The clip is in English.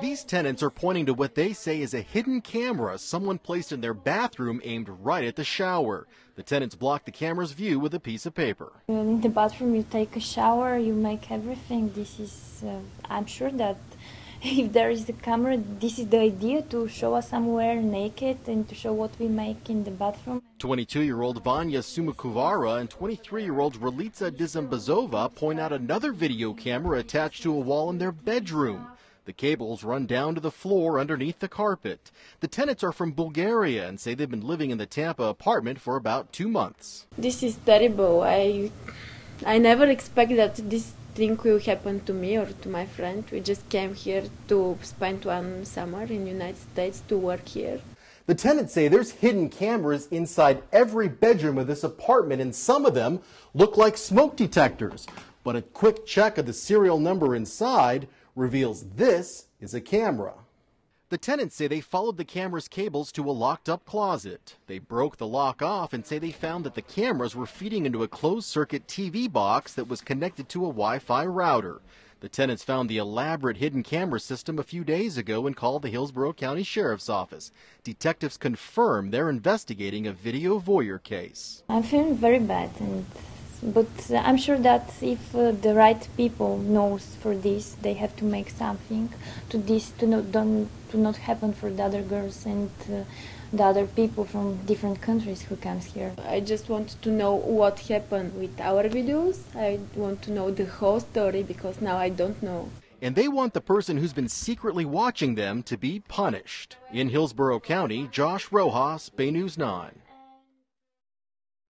These tenants are pointing to what they say is a hidden camera someone placed in their bathroom aimed right at the shower. The tenants block the camera's view with a piece of paper. In the bathroom, you take a shower, you make everything. This is, uh, I'm sure that if there is a camera, this is the idea to show us somewhere naked and to show what we make in the bathroom. 22 year old Vanya Samokovareva and 23 year old Ralitsa Dzhambazova point out another video camera attached to a wall in their bedroom. The cables run down to the floor underneath the carpet. The tenants are from Bulgaria and say they've been living in the Tampa apartment for about two months. This is terrible. I, I never expect that this thing will happen to me or to my friend. We just came here to spend one summer in United States to work here. The tenants say there's hidden cameras inside every bedroom of this apartment, and some of them look like smoke detectors. But a quick check of the serial number inside reveals this is a camera. The tenants say they followed the camera's cables to a locked up closet. They broke the lock off and say they found that the cameras were feeding into a closed circuit TV box that was connected to a Wi Fi router. The tenants found the elaborate hidden camera system a few days ago and called the Hillsborough County Sheriff's Office. Detectives confirm they're investigating a video voyeur case. I'm feeling very bad and but I'm sure that if uh, the right people knows for this, they have to make something to this to not don't, to not happen for the other girls and uh, the other people from different countries who comes here. I just want to know what happened with our videos. I want to know the whole story because now I don't know. And they want the person who's been secretly watching them to be punished. In Hillsborough County, Josh Rojas, Bay News 9.